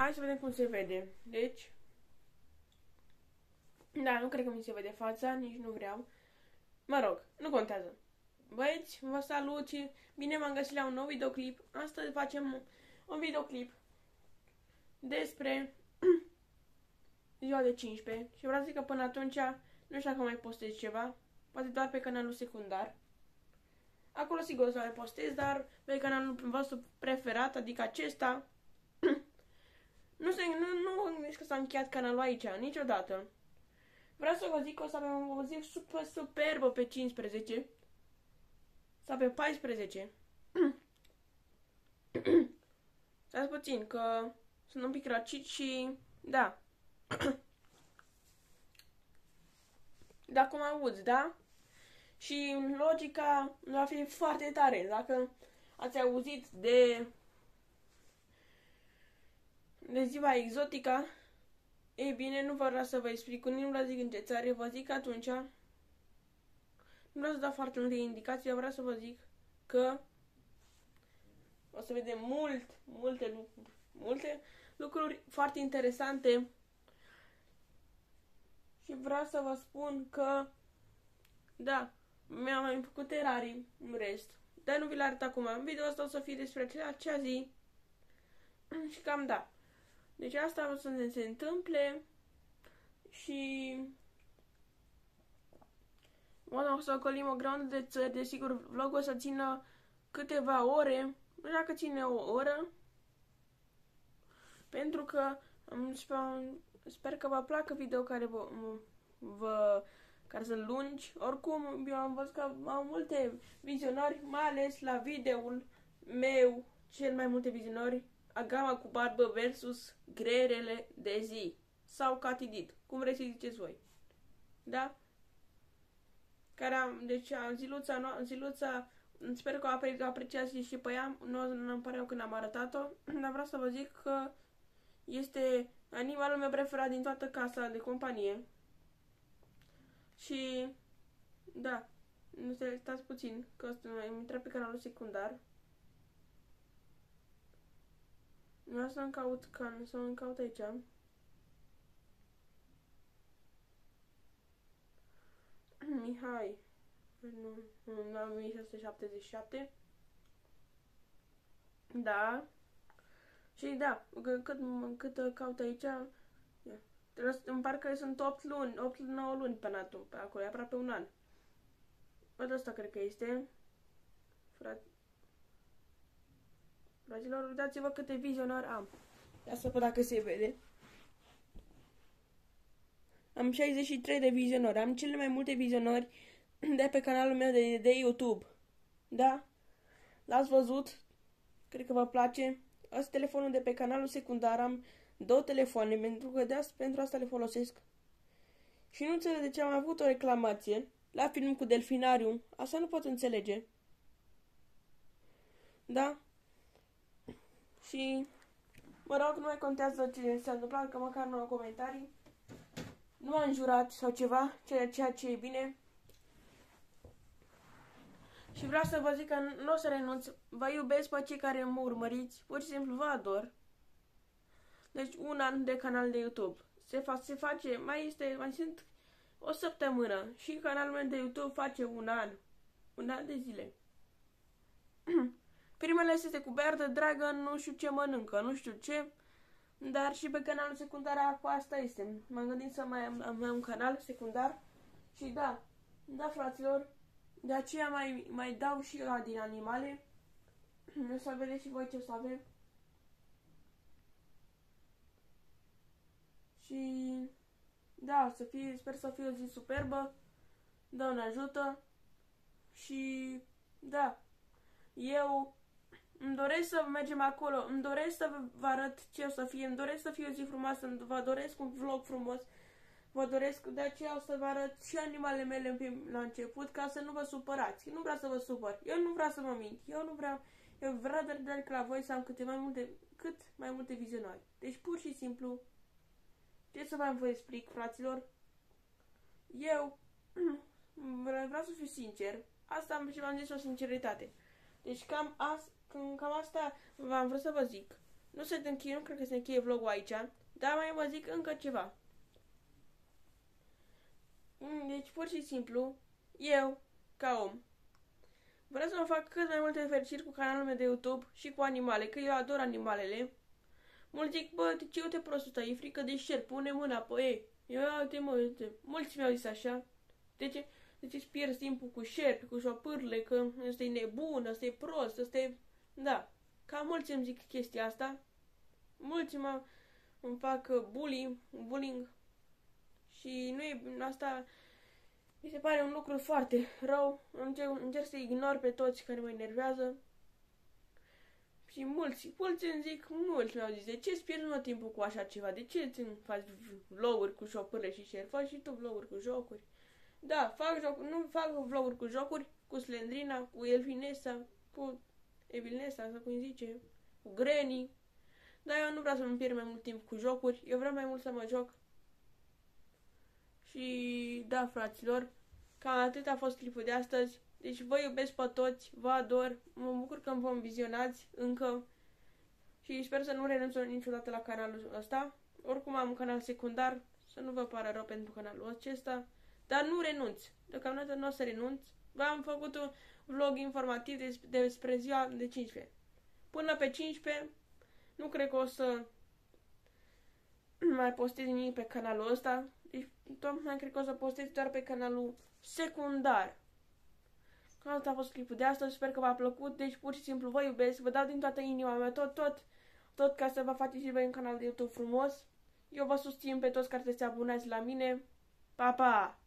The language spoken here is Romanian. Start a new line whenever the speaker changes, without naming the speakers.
Hai să vedem cum se vede. Deci, da, nu cred că mi se vede fața, nici nu vreau. Mă rog, nu contează. Băieți, vă salut și bine m-am găsit la un nou videoclip. Astăzi facem un videoclip despre ziua de 15 și vreau să zic că până atunci nu știu dacă mai postez ceva, poate doar pe canalul secundar. Acolo sigur o să mai postez, dar pe canalul vostru preferat, adică acesta, nu, se, nu, nu gândesc că s-a încheiat canalul aici, niciodată. Vreau să vă zic că o să avem o zi super superbă pe 15 sau pe 14. Stați puțin, că sunt un pic răcit și... Da. Dacă mă auzi, da? Și logica va fi foarte tare. Dacă ați auzit de de ziua exotica, ei bine, nu vreau să vă explic, nu vreau să zic în ce țară, vă zic atunci, nu vreau să dau foarte multe indicații, dar vreau să vă zic că o să vedem mult, multe lucruri, multe lucruri foarte interesante și vreau să vă spun că, da, mi-am mai făcut terarii în rest, dar nu vi l arăt acum. În video asta o să fie despre acea zi și cam da. Deci asta o să ne se întâmple și o să ocolim o grămadă de țări, desigur vlogul o să țină câteva ore, nu știu dacă ține o oră, pentru că sper că vă placă video care vă, vă care sunt lungi. Oricum, eu am văzut că am multe vizionări, mai ales la videoul meu, cel mai multe vizionări Agama cu barbă versus grerele de zi. Sau catidit. Cum vreți să ziceți voi. Da? Care am, deci ziluța, ziluța, sper că o apreciați și pe ea, nu, nu îmi pare eu când am arătat-o, dar vreau să vă zic că este animalul meu preferat din toată casa de companie. Și, da, nu stați puțin, că am intrat pe canalul secundar. Vreau să-mi caut can, să-mi caut aici. Mihai. Nu, nu, am 1677. Da. Și da, cât, cât caut aici, Trebuie îmi parcă sunt 8 luni, 8-9 luni până atunci, pe acolo, e aproape un an. Văd asta cred că este. Frate. Fraților, uitați-vă câte vizionari am. Ia să văd dacă se vede. Am 63 de vizionari. Am cele mai multe vizionari de pe canalul meu de, de YouTube. Da? L-ați văzut? Cred că vă place. Asta telefonul de pe canalul secundar. Am două telefoane pentru că de asta, pentru asta le folosesc. Și nu înțeleg de ce am avut o reclamație la film cu delfinariu. Asta nu pot înțelege. Da? Și mă rog, nu mai contează ce s-a întâmplat, că măcar nu am comentarii. Nu am jurat sau ceva, ceea, ceea ce e bine. Și vreau să vă zic că nu o să renunț. Vă iubesc pe cei care mă urmăriți. Pur și simplu vă ador. Deci un an de canal de YouTube. Se, fa se face, mai este, mai sunt o săptămână. Și canalul meu de YouTube face un an. Un an de zile. Primele este cu Bear the Dragon, nu știu ce mănâncă, nu știu ce. Dar și pe canalul secundar cu asta este. M-am gândit să mai am, am un canal secundar. Și da, da fraților, de aceea mai, mai dau și eu din animale. O să vedeți și voi ce o să avem. Și da, să fie, sper să fie o zi superbă. Doamne ajută. Și da, eu îmi doresc să mergem acolo, îmi doresc să vă arăt ce o să fie, îmi doresc să fie o zi frumoasă, vă doresc un vlog frumos, vă doresc, de aceea o să vă arăt și animalele mele la început, ca să nu vă supărați. Nu vreau să vă supăr, eu nu vreau să mă mint, eu nu vreau, eu vreau de la voi să am câte mai multe, cât mai multe vizionari. Deci pur și simplu, ce să vă explic, fraților? Eu vreau să fiu sincer, asta am și v-am zis o sinceritate. Deci cam asta cam asta v-am vrut să vă zic. nu se încheie, nu cred că se încheie vlogul aici, dar mai vă zic încă ceva. Mm, deci, pur și simplu, eu, ca om, vreau să mă fac cât mai multe fericiri cu canalul meu de YouTube și cu animale, că eu ador animalele. Mulți zic, bă, de ce uite prostul ăsta, e frică de șer, pune mâna pe ei. Eu, uite mă, uite. Mulți mi-au zis așa. De ce? De ce îți pierzi timpul cu șerpi, cu șopârle, că ăsta e nebun, ăsta e prost, ăsta e... Da, cam mulți îmi zic chestia asta. Mulți mă, îmi fac bullying, bullying și nu e asta mi se pare un lucru foarte rău. Încerc, încerc să ignor pe toți care mă enervează. Și mulți, mulți îmi zic, mulți mi-au zis, de ce îți pierzi mă timpul cu așa ceva? De ce îți faci vloguri cu șopârle și share? Faci și tu vloguri cu jocuri. Da, fac jocuri, nu fac vloguri cu jocuri, cu Slendrina, cu Elfinesa, cu Evilnesa, sau cum zice, cu Granny. Dar eu nu vreau să-mi pierd mai mult timp cu jocuri, eu vreau mai mult să mă joc și da, fraților, cam atât a fost clipul de astăzi. Deci vă iubesc pe toți, vă ador, mă bucur că vom vizionați încă și sper să nu renunț niciodată la canalul ăsta. Oricum am un canal secundar, să nu vă pară rău pentru canalul acesta, dar nu renunț. Deocamdată nu o să renunț. V-am făcut un vlog informativ despre ziua de 15. Până pe 15, nu cred că o să mai postez nimic pe canalul ăsta. Deci, tocmai cred că o să postez doar pe canalul secundar. Asta a fost clipul de astăzi, sper că v-a plăcut, deci pur și simplu vă iubesc, vă dau din toată inima mea tot, tot, tot ca să vă faceți și voi un canal de YouTube frumos. Eu vă susțin pe toți care să se abonați la mine. Pa, pa!